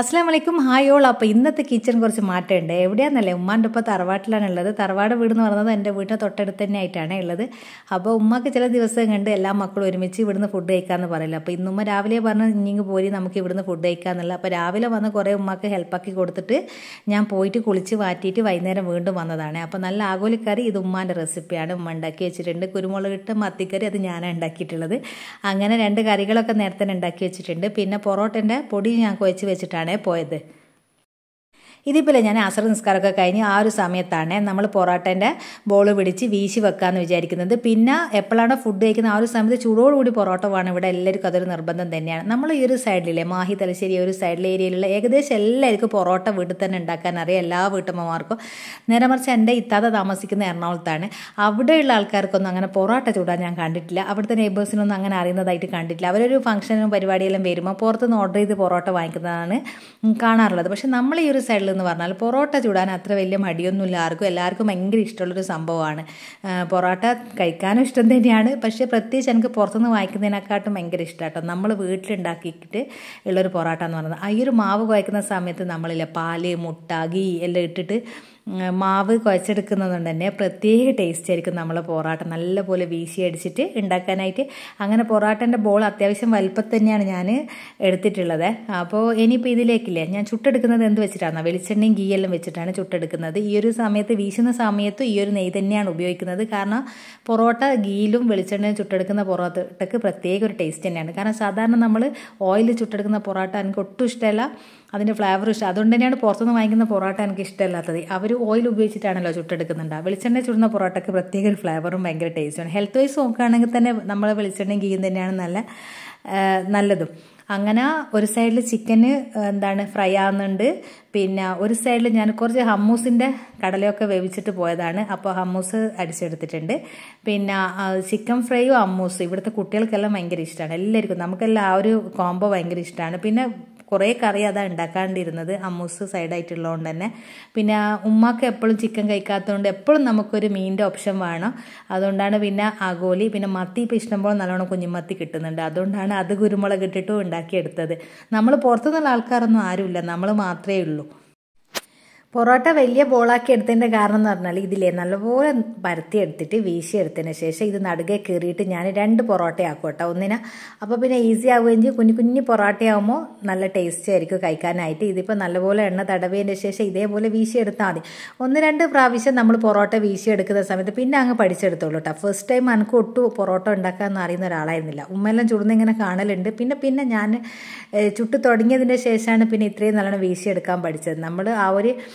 അസ്സാം വലൈക്കും hi all. അപ്പോൾ ഇന്നത്തെ കിച്ചൺ കുറച്ച് മാറ്റമുണ്ട്. എവിടെയാണെന്നല്ലേ ഉമ്മാന്റെ ഒപ്പം തറവാട്ടിലാണ് ഉള്ളത് തറവാട് വീട് എന്ന് പറയുന്നത് എന്റെ വീട്ടിൽ തൊട്ടടുത്ത് തന്നെ ആയിട്ടാണ് ഉള്ളത്. അപ്പോൾ ഉമ്മക്ക് ചില ദിവസം കണ്ട് എല്ലാ മക്കളും ഒരുമിച്ച് ഇവിടുന്ന് ഫുഡ് കഴിക്കാമെന്ന് പറയില്ല അപ്പോൾ ഇന്നുമ്മ രാവിലെ പറഞ്ഞ ഇഞ്ഞിങ്ങ് പോയി നമുക്ക് ഇവിടുന്ന് ഫുഡ് കഴിക്കാമെന്നുള്ള അപ്പോൾ രാവിലെ വന്ന് കുറേ ഉമ്മക്ക് ഹെൽപ്പാക്കി കൊടുത്തിട്ട് ഞാൻ പോയിട്ട് കുളിച്ച് മാറ്റിയിട്ട് വൈകുന്നേരം വീണ്ടും വന്നതാണ്. അപ്പോൾ നല്ല ആഗോലിക്കറി ഇത് ഉമ്മാന്റെ റെസിപ്പിയാണ് ഉമ്മ ഉണ്ടാക്കി വെച്ചിട്ടുണ്ട്. കുരുമുളക് ഇട്ട് മത്തിക്കറി അത് ഞാനാണ് ഉണ്ടാക്കിയിട്ടുള്ളത്. അങ്ങനെ രണ്ട് കറികളൊക്കെ നേരത്തെ ഉണ്ടാക്കി വെച്ചിട്ടുണ്ട്. പിന്നെ പൊറോട്ടന്റെ പൊടി ഞാൻ കുഴച്ച് വെച്ചിട്ടാണ് പോയത്. ഇതിപ്പോൾ ഞാൻ അസർ നിസ്കാരമൊക്കെ കഴിഞ്ഞ് ആ ഒരു സമയത്താണ് നമ്മൾ പൊറോട്ടേന്റെ ബോൾ പിടിച്ച് വീശി വെക്കാമെന്ന് വിചാരിക്കുന്നത്. പിന്നെ എപ്പോഴാണോ ഫുഡ് കഴിക്കുന്ന ആ ഒരു സമയത്ത് ചൂടോടുകൂടി പൊറോട്ട വേണം ഇവിടെ എല്ലാവർക്കും അതൊരു നിർബന്ധം തന്നെയാണ്. നമ്മൾ ഈ ഒരു സൈഡിലെ മാഹി തലശ്ശേരി ഒരു സൈഡിലെ ഏരിയയിലുള്ള ഏകദേശം എല്ലാവർക്കും പൊറോട്ട വീട്ടിൽ തന്നെ ഉണ്ടാക്കാൻ അറിയാം എല്ലാ വീട്ടമ്മമാർക്കും. നേരെ മറിച്ച് എന്റെ ഇത്താതെ താമസിക്കുന്ന എറണാകുളത്താണ്. അവിടെയുള്ള ആൾക്കാർക്കൊന്നും അങ്ങനെ പൊറോട്ട ചൂടാൻ ഞാൻ കണ്ടിട്ടില്ല. അവിടുത്തെ നെയ്ബേഴ്സിനൊന്നും അങ്ങനെ അറിയുന്നതായിട്ട് കണ്ടിട്ടില്ല. അവരൊരു ഫംഗ്ഷനും പരിപാടിയെല്ലാം വരുമ്പോൾ പുറത്തുനിന്ന് ഓർഡർ ചെയ്ത് പൊറോട്ട വാങ്ങിക്കുന്നതാണ് കാണാറുള്ളത്. പക്ഷേ നമ്മൾ ഈ ഒരു സൈഡിൽ എന്ന് പറഞ്ഞാൽ പൊറോട്ട ചൂടാൻ അത്ര വലിയ മടിയൊന്നുമില്ല. ആർക്കും എല്ലാവർക്കും ഭയങ്കര ഇഷ്ടമുള്ളൊരു സംഭവമാണ്. പൊറോട്ട കഴിക്കാനും ഇഷ്ടം തന്നെയാണ്. പക്ഷേ പ്രത്യേകിച്ച് എനിക്ക് പുറത്തുനിന്ന് വാങ്ങിക്കുന്നതിനെക്കാട്ടും ഭയങ്കര ഇഷ്ടമാട്ടോ നമ്മൾ വീട്ടിലുണ്ടാക്കിയിട്ട് ഉള്ളൊരു പൊറോട്ട എന്ന് പറയുന്നത് ഈ ഒരു മാവ് കുഴക്കുന്ന സമയത്ത് നമ്മളില്ല പാൽ മുട്ട ഗീ എല്ലാം ഇട്ടിട്ട് മാവ് കുഴച്ചെടുക്കുന്നതുകൊണ്ട് തന്നെ പ്രത്യേക ടേസ്റ്റ് ആയിരിക്കും നമ്മൾ പൊറോട്ട. നല്ലപോലെ വീശി അടിച്ചിട്ട് ഉണ്ടാക്കാനായിട്ട് അങ്ങനെ പൊറാട്ടന്റെ ബോൾ അത്യാവശ്യം വലുപ്പത്തിൽ തന്നെയാണ് ഞാൻ എടുത്തിട്ടുള്ളത്. അപ്പോൾ ഇനിയിപ്പോൾ ഇതിലേക്കില്ലേ ഞാൻ ചുട്ടെടുക്കുന്നത് എന്ത് വെച്ചിട്ടാണ്? വെളിച്ചെണ്ണയും ഗീയെല്ലാം വെച്ചിട്ടാണ് ചുട്ടെടുക്കുന്നത്. ഈ ഒരു സമയത്ത് വീശുന്ന സമയത്തും ഈ ഒരു നെയ് തന്നെയാണ് ഉപയോഗിക്കുന്നത്. കാരണം പൊറോട്ട ഗീയിലും വെളിച്ചെണ്ണയും ചുട്ടെടുക്കുന്ന പൊറോട്ടയ്ക്ക് പ്രത്യേക ഒരു ടേസ്റ്റ് തന്നെയാണ്. കാരണം സാധാരണ നമ്മൾ ഓയിൽ ചുട്ടെടുക്കുന്ന പൊറോട്ട എനിക്ക് ഒട്ടും ഇഷ്ടമല്ല. അതിന്റെ ഫ്ലേവർ ഇഷ്ടം. അതുകൊണ്ട് തന്നെയാണ് പുറത്തുനിന്ന് വാങ്ങിക്കുന്ന പൊറോട്ട എനിക്ക് ഇഷ്ടമല്ലാത്തത്. അവർ ഓയിൽ ഉപയോഗിച്ചിട്ടാണല്ലോ ചുട്ടെടുക്കുന്നുണ്ട്. വെളിച്ചെണ്ണ ചുടുന്ന പൊറോട്ടയ്ക്ക് പ്രത്യേക ഒരു ഫ്ലേവറും ഭയങ്കര ടേസ്റ്റുമാണ് ഹെൽത്ത് വൈസ് നോക്കുകയാണെങ്കിൽ തന്നെ നമ്മൾ വെളിച്ചെണ്ണയും ഗീയും തന്നെയാണ് നല്ല നല്ലതും. അങ്ങനെ ഒരു സൈഡിൽ ചിക്കന് എന്താണ് ഫ്രൈ ആവുന്നുണ്ട്. പിന്നെ ഒരു സൈഡിൽ ഞാൻ കുറച്ച് ഹമ്മൂസിന്റെ കടലയൊക്കെ വേവിച്ചിട്ട് പോയതാണ്. അപ്പോൾ ഹമ്മൂസ് അടിച്ചെടുത്തിട്ടുണ്ട് പിന്നെ ചിക്കൻ ഫ്രൈയും ഹമ്മൂസും ഇവിടുത്തെ കുട്ടികൾക്കെല്ലാം ഭയങ്കര ഇഷ്ടമാണ് എല്ലാവർക്കും നമുക്കെല്ലാം ആ ഒരു കോംബോ ഭയങ്കര ഇഷ്ടമാണ് പിന്നെ കുറേ കറി അതാണ് ഉണ്ടാക്കാണ്ടിരുന്നത്. അമ്മൂസ് സൈഡായിട്ടുള്ളതുകൊണ്ട് തന്നെ. പിന്നെ ഉമ്മാക്ക് എപ്പോഴും ചിക്കൻ കഴിക്കാത്തതുകൊണ്ട് എപ്പോഴും നമുക്കൊരു മീനിന്റെ ഓപ്ഷൻ വേണം. അതുകൊണ്ടാണ് പിന്നെ അഗോലി പിന്നെ മത്തി ഇപ്പോൾ ഇഷ്ടംപോലെ നല്ലോണം കുഞ്ഞുമത്തി കിട്ടുന്നുണ്ട്. അതുകൊണ്ടാണ് അത് കുരുമുളക് ഇട്ടിട്ടും ഉണ്ടാക്കിയെടുത്തത്. നമ്മൾ പുറത്തുനിന്നുള്ള ആൾക്കാരൊന്നും ആരുമില്ല. നമ്മൾ മാത്രമേ ഉള്ളൂ. പൊറോട്ട വലിയ ബോളാക്കി എടുത്തതിന്റെ കാരണം എന്ന് പറഞ്ഞാൽ ഇതിലെ നല്ലപോലെ പരത്തി എടുത്തിട്ട് വീശി എടുത്തതിന് ശേഷം ഇത് നടുകെ കീറിയിട്ട് ഞാൻ രണ്ട് പൊറോട്ട ആക്കും കേട്ടോ ഒന്നിനെ. അപ്പോൾ പിന്നെ ഈസി ആവുകയും ചെയ്യും. കുഞ്ഞു കുഞ്ഞു പൊറോട്ടയാകുമ്പോൾ നല്ല ടേസ്റ്റ് ആയിരിക്കും കഴിക്കാനായിട്ട്. ഇതിപ്പോൾ നല്ലപോലെ എണ്ണ തടവിയതിന്റെ ശേഷം ഇതേപോലെ വീശി എടുത്താൽ മതി. ഒന്ന് രണ്ട് പ്രാവശ്യം നമ്മൾ പൊറോട്ട വീശി എടുക്കുന്ന സമയത്ത് പിന്നെ അങ്ങ് പഠിച്ചെടുത്തോളൂ കേട്ടോ. ഫസ്റ്റ് ടൈം എനിക്ക് ഒട്ടും പൊറോട്ട ഉണ്ടാക്കാമെന്ന് അറിയുന്ന ഒരാളായിരുന്നില്ല. ഉമ്മെല്ലാം ചുടുന്ന ഇങ്ങനെ കാണലുണ്ട്. പിന്നെ പിന്നെ ഞാൻ ചുട്ടു തുടങ്ങിയതിന്റെ ശേഷമാണ് പിന്നെ ഇത്രയും നല്ലോണം വീശിയെടുക്കാൻ പഠിച്ചത്. നമ്മൾ ആ ഒരു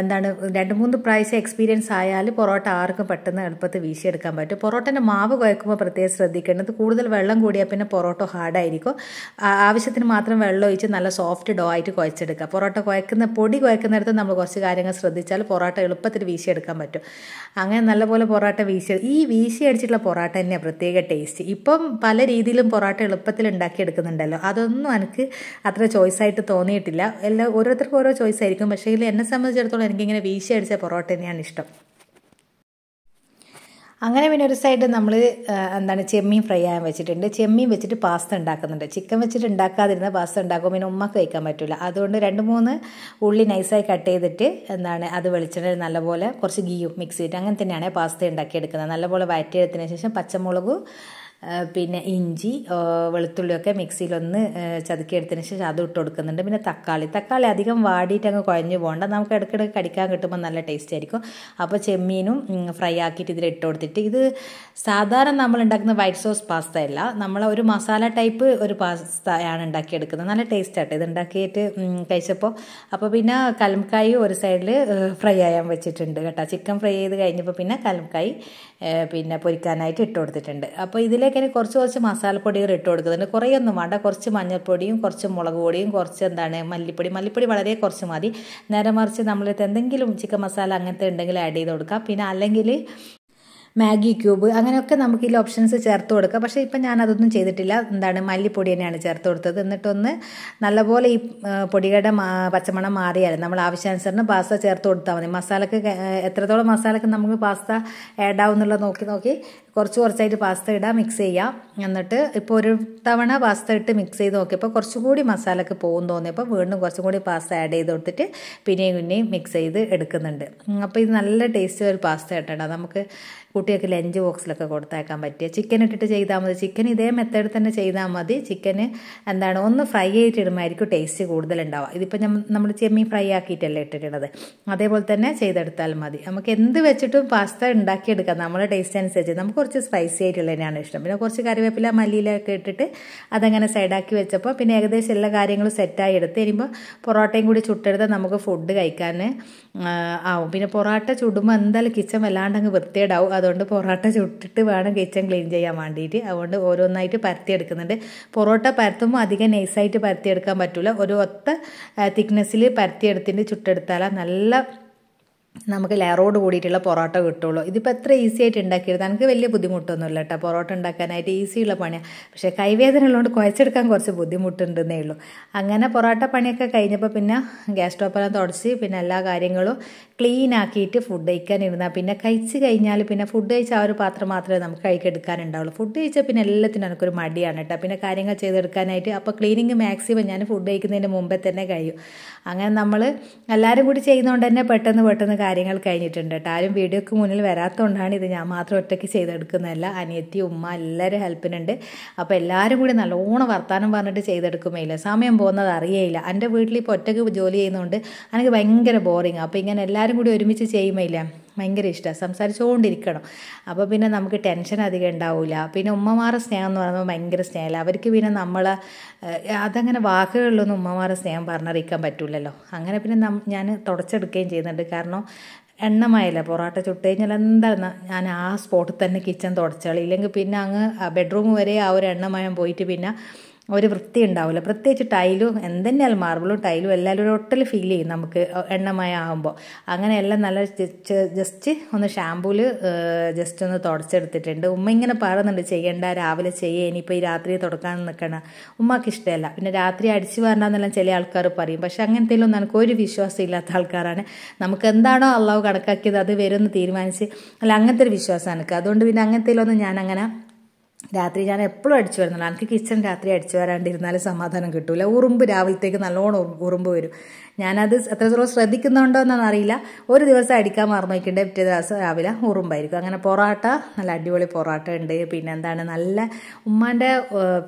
എന്താണ് രണ്ട് മൂന്ന് പ്രാവശ്യം എക്സ്പീരിയൻസ് ആയാൽ പൊറോട്ട ആർക്കും പെട്ടെന്ന് എളുപ്പത്തിൽ വീശിയെടുക്കാൻ പറ്റും. പൊറോട്ടന്റെ മാവ് കുഴക്കുമ്പോൾ പ്രത്യേകം ശ്രദ്ധിക്കേണ്ടത് കൂടുതൽ വെള്ളം കൂടിയാൽ പിന്നെ പൊറോട്ട ഹാർഡായിരിക്കും. ആവശ്യത്തിന് മാത്രം വെള്ളം ഒഴിച്ച് നല്ല സോഫ്റ്റ് ഡോ ആയിട്ട് കുഴച്ചെടുക്കുക. പൊറോട്ട കുഴക്കുന്ന പൊടി കുഴക്കുന്നിടത്ത് നമ്മൾ കുറച്ച് കാര്യങ്ങൾ ശ്രദ്ധിച്ചാൽ പൊറോട്ട എളുപ്പത്തിൽ വീശിയെടുക്കാൻ പറ്റും. അങ്ങനെ നല്ലപോലെ പൊറോട്ട വീശി ഈ വീശി അടിച്ചിട്ടുള്ള പൊറോട്ട തന്നെയാണ് പ്രത്യേക ടേസ്റ്റ് ഇപ്പം പല രീതിയിലും പൊറോട്ട എളുപ്പത്തിൽ ഉണ്ടാക്കിയെടുക്കുന്നുണ്ടല്ലോ. അതൊന്നും എനിക്ക് അത്ര ചോയ്സായിട്ട് തോന്നിയിട്ടില്ല. എല്ലാ ഓരോരുത്തർക്കും ഓരോ ചോയ്സ് ആയിരിക്കും. പക്ഷേ എന്നെ സംബന്ധിച്ചിടത്തോളം എനിക്കിങ്ങനെ വീശി അടിച്ച പൊറോട്ട തന്നെയാണ് ഇഷ്ടം. അങ്ങനെ പിന്നെ ഒരു സൈഡ് നമ്മൾ എന്താണ് ചെമ്മീൻ ഫ്രൈ ആകാൻ വെച്ചിട്ടുണ്ട്. ചെമ്മീൻ വെച്ചിട്ട് പാസ്ത ഉണ്ടാക്കുന്നുണ്ട്. ചിക്കൻ വെച്ചിട്ട് ഉണ്ടാക്കാതിരുന്ന പാസ്ത ഉണ്ടാക്കും പിന്നെ ഉമ്മക്ക് കഴിക്കാൻ പറ്റില്ല അതുകൊണ്ട് രണ്ട് മൂന്ന് ഉള്ളി നൈസായി കട്ട് ചെയ്തിട്ട് എന്താണ് അത് വെളിച്ചെണ്ണ നല്ലപോലെ കുറച്ച് ഗീയും മിക്സ് ചെയ്തിട്ട് അങ്ങനെ തന്നെയാണ് പാസ്ത ഉണ്ടാക്കിയെടുക്കുന്നത്. നല്ലപോലെ വഴറ്റിയെടുത്തതിന് ശേഷം പച്ചമുളകും പിന്നെ ഇഞ്ചി വെളുത്തുള്ളിയൊക്കെ മിക്സിയിലൊന്ന് ചതുക്കിയെടുത്തതിന് ശേഷം അത് ഇട്ട് കൊടുക്കുന്നുണ്ട്. പിന്നെ തക്കാളി. തക്കാളി അധികം വാടിയിട്ട് അങ്ങ് കുഴഞ്ഞു പോകണ്ട. നമുക്ക് ഇടയ്ക്കിടയ്ക്ക് കടിക്കാൻ കിട്ടുമ്പോൾ നല്ല ടേസ്റ്റ് ആയിരിക്കും. അപ്പോൾ ചെമ്മീനും ഫ്രൈ ആക്കിയിട്ട് ഇതിൽ ഇട്ട് കൊടുത്തിട്ട് ഇത് സാധാരണ നമ്മൾ ഉണ്ടാക്കുന്ന വൈറ്റ് സോസ് പാസ്ത അല്ല നമ്മൾ ഒരു മസാല ടൈപ്പ് ഒരു പാസ്തയാണ് ഉണ്ടാക്കിയെടുക്കുന്നത്. നല്ല ടേസ്റ്റ് ആട്ടോ. ഇത് ഉണ്ടാക്കിയിട്ട് കഴിച്ചപ്പോൾ. അപ്പോൾ പിന്നെ കലംകായി ഒരു സൈഡിൽ ഫ്രൈ ആയാൻ വെച്ചിട്ടുണ്ട് കേട്ടോ. ചിക്കൻ ഫ്രൈ ചെയ്ത് കഴിഞ്ഞപ്പോൾ പിന്നെ കലംകായി പിന്നെ പൊരിക്കാനായിട്ട് ഇട്ട് കൊടുത്തിട്ടുണ്ട്. അപ്പോൾ ഇതിലേക്ക് കുറച്ച് കുറച്ച് മസാലപ്പൊടികൾ ഇട്ട് കൊടുക്കുന്നുണ്ട്. കുറേയൊന്നും വേണ്ട. കുറച്ച് മഞ്ഞൾപ്പൊടിയും കുറച്ച് മുളക് പൊടിയും കുറച്ച് എന്താണ് മല്ലിപ്പൊടി. മല്ലിപ്പൊടി വളരെ കുറച്ച് മതി. നേരെ മറിച്ച് നമ്മളിത് എന്തെങ്കിലും ചിക്കൻ മസാല അങ്ങനത്തെ ഉണ്ടെങ്കിൽ ആഡ് ചെയ്ത് കൊടുക്കാം. പിന്നെ അല്ലെങ്കിൽ മാഗി ക്യൂബ് അങ്ങനെയൊക്കെ നമുക്ക് ഈ ഓപ്ഷൻസ് ചേർത്ത് കൊടുക്കാം. പക്ഷേ ഇപ്പം ഞാൻ അതൊന്നും ചെയ്തിട്ടില്ല. എന്താണ് മല്ലിപ്പൊടി തന്നെയാണ് ചേർത്ത് കൊടുത്തത്. എന്നിട്ടൊന്ന് നല്ലപോലെ ഈ പൊടികളുടെ പച്ചമണം മാറിയാൽ നമ്മൾ ആവശ്യാനുസരണം പാസ്ത ചേർത്ത് കൊടുത്താൽ മതി. മസാലക്ക് എത്രത്തോളം മസാലക്ക് നമുക്ക് പാസ്ത ആഡ് ആവും എന്നുള്ളത് നോക്കി നോക്കി കുറച്ച് കുറച്ചായിട്ട് പാസ്ത ഇടാം മിക്സ് ചെയ്യാം. എന്നിട്ട് ഇപ്പോൾ ഒരു തവണ പാസ്ത ഇട്ട് മിക്സ് ചെയ്ത് നോക്കിയപ്പോൾ കുറച്ചുകൂടി മസാലക്ക് പോകും തോന്നിയപ്പോൾ വീണ്ടും കുറച്ചും കൂടി പാസ്ത ആഡ് ചെയ്ത് കൊടുത്തിട്ട് പിന്നെയും പിന്നെയും മിക്സ് ചെയ്ത് എടുക്കുന്നുണ്ട്. അപ്പോൾ ഇത് നല്ല ടേസ്റ്റ് ഒരു പാസ്ത കേട്ടോ. നമുക്ക് കുട്ടികൾക്ക് ലഞ്ച് ബോക്സിലൊക്കെ കൊടുത്തേക്കാൻ പറ്റിയ ചിക്കൻ ഇട്ടിട്ട് ചെയ്താൽ മതി. ചിക്കൻ ഇതേ മെത്തേഡ് തന്നെ ചെയ്താൽ മതി. ചിക്കന് എന്താണ് ഒന്ന് ഫ്രൈ ചെയ്തിടുമായിരിക്കും ടേസ്റ്റ് കൂടുതലുണ്ടാവുക. ഇതിപ്പോൾ നമ്മൾ ചെമ്മീൻ ഫ്രൈ ആക്കിയിട്ടല്ലേ ഇട്ടിട്ടുള്ളത്. അതേപോലെ തന്നെ ചെയ്തെടുത്താൽ മതി. നമുക്ക് എന്ത് വെച്ചിട്ടും പാസ്ത ഉണ്ടാക്കിയെടുക്കാം. നമ്മുടെ ടേസ്റ്റ് അനുസരിച്ച്. നമുക്ക് കുറച്ച് സ്പൈസി ആയിട്ടുള്ളതിനാണ് ഇഷ്ടം. പിന്നെ കുറച്ച് കറിവേപ്പില മല്ലിയിലൊക്കെ ഇട്ടിട്ട് അതങ്ങനെ സൈഡാക്കി വെച്ചപ്പോൾ പിന്നെ ഏകദേശം എല്ലാ കാര്യങ്ങളും സെറ്റായി എടുത്ത് കഴിയുമ്പോൾ പൊറോട്ടയും കൂടി ചുട്ടെടുത്ത് നമുക്ക് ഫുഡ് കഴിക്കാൻ ആവും. പിന്നെ പൊറോട്ട ചുടുമ്പോൾ എന്തായാലും കിച്ചൺ വല്ലാണ്ട് അങ്ങ് വൃത്തിയേടാവും അതുകൊണ്ട് പൊറോട്ട ചുട്ടിട്ട് വേണം കിച്ചൺ ക്ലീൻ ചെയ്യാൻ വേണ്ടിയിട്ട്. അതുകൊണ്ട് ഓരോന്നായിട്ട് പരത്തി പരത്തിയെടുക്കുന്നുണ്ട്. പൊറോട്ട പരത്തുമ്പോൾ അധികം നൈസായിട്ട് പരത്തിയെടുക്കാൻ പറ്റില്ല ഒരു ഒത്ത തിക്നെസ്സിൽ പരത്തിയെടുത്തിട്ട് ചുട്ടെടുത്താൽ നല്ല നമുക്ക് ലെയറോട് കൂടിയിട്ടുള്ള പൊറോട്ട കിട്ടുള്ളൂ. ഇതിപ്പോൾ എത്ര ഈസി ആയിട്ട് ഉണ്ടാക്കിയത് എനിക്ക് വലിയ ബുദ്ധിമുട്ടൊന്നുമില്ല കേട്ടോ. പൊറോട്ട ഉണ്ടാക്കാനായിട്ട് ഈസിയുള്ള പണിയാണ് പക്ഷേ കൈവേദന ഉള്ളതുകൊണ്ട് കുഴച്ചെടുക്കാൻ കുറച്ച് ബുദ്ധിമുട്ടുണ്ടെന്നേ ഉള്ളൂ. അങ്ങനെ പൊറോട്ട പണിയൊക്കെ കഴിഞ്ഞപ്പോൾ പിന്നെ ഗ്യാസ് സ്റ്റോപ്പെല്ലാം തുടച്ച് പിന്നെ എല്ലാ കാര്യങ്ങളും ക്ലീൻ ആക്കിയിട്ട് ഫുഡ് കഴിക്കാൻ ഇരുന്നാൽ പിന്നെ കഴിച്ച് കഴിഞ്ഞാൽ പിന്നെ ഫുഡ് കഴിച്ച ആ ഒരു പാത്രം മാത്രമേ നമുക്ക് കഴിക്കെടുക്കാനുണ്ടാവുള്ളൂ ഫുഡ് കഴിച്ചാൽ പിന്നെ എല്ലാത്തിനും എനിക്കൊരു മടിയാണ് കേട്ടോ. പിന്നെ കാര്യങ്ങൾ ചെയ്തെടുക്കാനായിട്ട് അപ്പോൾ ക്ലീനിങ് മാക്സിമം ഞാൻ ഫുഡ് കഴിക്കുന്നതിന് മുമ്പേ തന്നെ കഴിയും. അങ്ങനെ നമ്മൾ എല്ലാവരും കൂടി ചെയ്യുന്നതുകൊണ്ട് തന്നെ പെട്ടെന്ന് പെട്ടെന്ന് കാര്യങ്ങൾ കഴിഞ്ഞിട്ടുണ്ട് കേട്ടോ. ആരും വീഡിയോക്ക് മുന്നിൽ വരാത്തതുകൊണ്ടാണ് ഇത് ഞാൻ മാത്രം ഒറ്റയ്ക്ക് ചെയ്തെടുക്കുന്നതല്ല. അനിയത്തി ഉമ്മ എല്ലാവരും ഹെൽപ്പിനുണ്ട്. അപ്പോൾ എല്ലാവരും കൂടി നല്ലോണം വർത്താനം പറഞ്ഞിട്ട് ചെയ്തെടുക്കുമേയില്ല. സമയം പോകുന്നത് അറിയേയില്ല. എന്റെ വീട്ടിൽ ഇപ്പോൾ ഒറ്റയ്ക്ക് ജോലി ചെയ്യുന്നതുകൊണ്ട് എനിക്ക് ഭയങ്കര ബോറിങ് അപ്പോൾ ഇങ്ങനെ എല്ലാവരും കൂടി ഒരുമിച്ച് ചെയ്യുമേ ഇല്ല ഭയങ്കര ഇഷ്ടമാണ് സംസാരിച്ചുകൊണ്ടിരിക്കണം അപ്പോൾ പിന്നെ നമുക്ക് ടെൻഷൻ അധികം ഉണ്ടാവില്ല പിന്നെ ഉമ്മമാരുടെ സ്നേഹം എന്ന് പറയുമ്പോൾ ഭയങ്കര സ്നേഹമല്ല അവർക്ക് പിന്നെ നമ്മൾ അതങ്ങനെ വാക്കുകളിലൊന്നും ഉമ്മമാരുടെ സ്നേഹം പറഞ്ഞറിയിക്കാൻ പറ്റില്ലല്ലോ അങ്ങനെ പിന്നെ ഞാൻ തുടച്ചെടുക്കുകയും ചെയ്യുന്നുണ്ട്. കാരണം എണ്ണമയല്ല? പൊറോട്ട ചുട്ട് കഴിഞ്ഞാൽ എന്താണ് ഞാൻ ആ സ്പോട്ടിൽ തന്നെ കിച്ചൺ തുടച്ചാളി. ഇല്ലെങ്കിൽ പിന്നെ അങ്ങ് ബെഡ്റൂം വരെ ആ ഒരു എണ്ണമയം പോയിട്ട് പിന്നെ ഒരു വൃത്തി ഉണ്ടാവില്ല. പ്രത്യേകിച്ച് ടൈലും എന്തെന്നാൽ മാർബിളും ടൈലും എല്ലാവരും ഒരു ഒട്ടൽ ഫീൽ ചെയ്യും നമുക്ക് എണ്ണമയ ആകുമ്പോൾ അങ്ങനെ എല്ലാം നല്ല ജസ്റ്റ് ഒന്ന് ഷാമ്പൂൽ ജസ്റ്റ് ഒന്ന് തുടച്ചെടുത്തിട്ടുണ്ട്. ഉമ്മ ഇങ്ങനെ പറയുന്നുണ്ട് ചെയ്യണ്ട രാവിലെ ചെയ്യുക ഇനിയിപ്പോൾ ഈ രാത്രി തുടക്കാൻ നിൽക്കണം ഉമ്മക്ക് ഇഷ്ടമല്ല. പിന്നെ രാത്രി അടിച്ചു വരണമെന്നെല്ലാം ചില ആൾക്കാർ പറയും. പക്ഷെ അങ്ങനത്തേലൊന്നും നമുക്ക് ഒരു വിശ്വാസം ഇല്ലാത്ത ആൾക്കാരാണ്. നമുക്ക് എന്താണോ അള്ളാഹു കണക്കാക്കിയത് അത് വരുമെന്ന് തീരുമാനിച്ച് അല്ല അങ്ങനത്തെ ഒരു വിശ്വാസം എനിക്ക്. അതുകൊണ്ട് പിന്നെ അങ്ങനത്തേലൊന്നും ഞാൻ അങ്ങനെ രാത്രി ഞാൻ എപ്പോഴും അടിച്ചു വരുന്നില്ല എനിക്ക് കിച്ചൺ രാത്രി അടിച്ചു വരാണ്ടിരുന്നാലും സമാധാനം കിട്ടൂല. ഉറുമ്പ് രാവിലത്തേക്ക് നല്ലോണം ഉറുമ്പ് വരും. ഞാനത് എത്രത്തോളം ശ്രദ്ധിക്കുന്നുണ്ടോ എന്നൊന്നും അറിയില്ല. ഒരു ദിവസം അടിക്കാൻ മറന്നുവയ്ക്കേണ്ട പിറ്റേ ദിവസം രാവിലെ ഉറുമ്പായിരിക്കും. അങ്ങനെ പൊറോട്ട നല്ല അടിപൊളി പൊറോട്ട ഉണ്ട്. പിന്നെ എന്താണ്? നല്ല ഉമ്മാന്റെ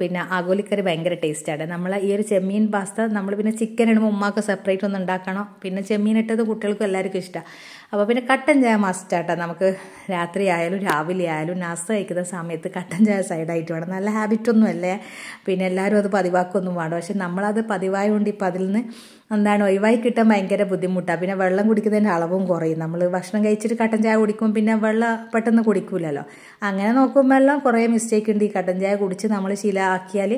പിന്നെ ആഗോലിക്കറി ഭയങ്കര ടേസ്റ്റാണ് നമ്മൾ ഈ ഒരു ചെമ്മീൻ പാസ്ത നമ്മൾ പിന്നെ ചിക്കൻ ഇടുമ്പോൾ ഉമ്മാക്ക് സെപ്പറേറ്റ് ഒന്ന് ഉണ്ടാക്കണം. പിന്നെ ചെമ്മീൻ ഇട്ടത് കുട്ടികൾക്കും എല്ലാവർക്കും ഇഷ്ടമാണ് അപ്പോൾ പിന്നെ കട്ടൻ ചായ മസ്റ്റാട്ടോ നമുക്ക് രാത്രി ആയാലും രാവിലെ ആയാലും നാസ്ത കഴിക്കുന്ന സമയത്ത് കട്ടൻ ചായ സൈഡായിട്ട് വേണം. നല്ല ഹാബിറ്റൊന്നും അല്ലേ പിന്നെ എല്ലാവരും അത് പതിവാക്കൊന്നും വേണം പക്ഷെ നമ്മളത് പതിവായതുകൊണ്ട് ഇപ്പം അതിൽ നിന്ന് എന്താണ് ഒഴിവായി കിട്ടാൻ ഭയങ്കര ബുദ്ധിമുട്ടാണ് പിന്നെ വെള്ളം കുടിക്കുന്നതിന്റെ അളവും കുറയും. നമ്മൾ ഭക്ഷണം കഴിച്ചിട്ട് കട്ടൻ ചായ കുടിക്കും പിന്നെ വെള്ളം പെട്ടെന്ന് കുടിക്കൂലല്ലോ. അങ്ങനെ നോക്കുമ്പോൾ എല്ലാം കുറേ മിസ്റ്റേക്ക് ഉണ്ട്. ഈ കട്ടൻ ചായ കുടിച്ച് നമ്മൾ ശീലമാക്കിയാൽ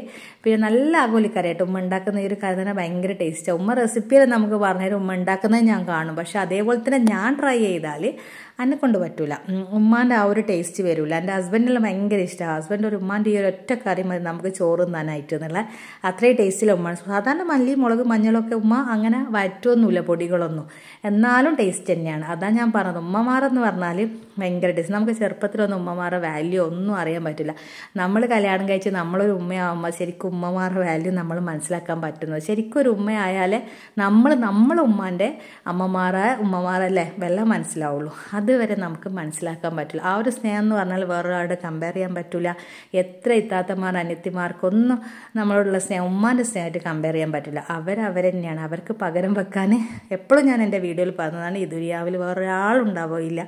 പിന്നെ നല്ല ആഗോലിക്കറിയായിട്ട് ഉമ്മ ഉണ്ടാക്കുന്ന ഈ ഒരു കറി തന്നെ ഭയങ്കര ടേസ്റ്റാണ് ഉമ്മ റെസിപ്പിയിൽ നമുക്ക് പറഞ്ഞുതരും ഉമ്മ ഉണ്ടാക്കുന്നത് ഞാൻ കാണും. പക്ഷെ അതേപോലെ തന്നെ ഞാൻ ട്രൈ ചെയ്താൽ എന്നെ കൊണ്ട് പറ്റൂല. ഉമ്മാന്റെ ആ ഒരു ടേസ്റ്റ് വരില്ല എന്റെ ഹസ്ബൻഡിനെല്ലാം ഭയങ്കര ഇഷ്ടമാണ് ഹസ്ബൻഡ് ഒരു ഉമ്മാന്റെ ഈ ഒരു ഒറ്റ കറി മതി നമുക്ക് ചോറ് തന്നാനായിട്ട് എന്നുള്ള. അത്രയും ടേസ്റ്റിൽ ഉമ്മ. സാധാരണ മല്ലി മുളക് മഞ്ഞളൊക്കെ ഉമ്മ അങ്ങനെ വറ്റൊന്നുമില്ല പൊടികളൊന്നും. എന്നാലും ടേസ്റ്റ് തന്നെയാണ്. അതാ ഞാൻ പറഞ്ഞത്. ഉമ്മമാരെന്ന് പറഞ്ഞാൽ ഭയങ്കര ടേസ്റ്റ് നമുക്ക് ചെറുപ്പത്തിലൊന്നും ഉമ്മമാരുടെ വാല്യൂ ഒന്നും അറിയാൻ പറ്റില്ല. നമ്മൾ കല്യാണം കഴിച്ച് നമ്മളൊരു ഉമ്മയാവുമ്പോൾ ശരിക്കും ഉമ്മമാരുടെ വാല്യൂ നമ്മൾ മനസ്സിലാക്കാൻ പറ്റുന്നത്. ശരിക്കും ഒരു ഉമ്മയായാലേ നമ്മൾ നമ്മളെ ഉമ്മാന്റെ അമ്മമാരെ ഉമ്മമാരല്ലേ വെള്ളം മനസ്സിലാവുള്ളൂ. അതുവരെ നമുക്ക് മനസ്സിലാക്കാൻ പറ്റില്ല. ആ ഒരു സ്നേഹം എന്ന് പറഞ്ഞാൽ വേറൊരാളുടെ കമ്പയർ ചെയ്യാൻ പറ്റില്ല എത്ര ഇത്താത്തമാർ അനിയത്തിമാർക്കൊന്നും നമ്മളോടുള്ള സ്നേഹം ഉമ്മാന്റെ സ്നേഹമായിട്ട് കമ്പയർ ചെയ്യാൻ പറ്റില്ല. അവരവർ തന്നെയാണ് അവർക്ക് പകരം വെക്കാൻ എപ്പോഴും ഞാൻ എന്റെ വീഡിയോയിൽ പറഞ്ഞതാണ് ഈ ദുര്യാവിൽ വേറൊരാളുണ്ടാവുകയില്ല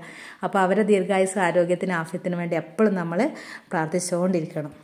അപ്പോൾ അവരെ ദീർഘായുസ് ആരോഗ്യത്തിന് ആഫ്യത്തിന് വേണ്ടി എപ്പോഴും നമ്മൾ പ്രാർത്ഥിച്ചുകൊണ്ടിരിക്കണം.